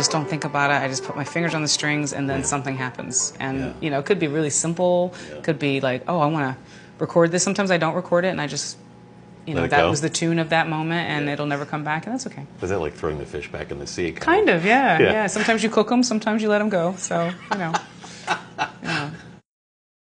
just don't think about it. I just put my fingers on the strings, and then something happens. And Yeah. you know, it could be really simple. Could be like, oh, I want to record this. Sometimes I don't record it, and I just, you know, that go. was the tune of that moment, and it'll never come back, and that's okay. Is that like throwing the fish back in the sea? Kind of, yeah, Yeah. yeah. Sometimes you cook them, sometimes you let them go. So you know.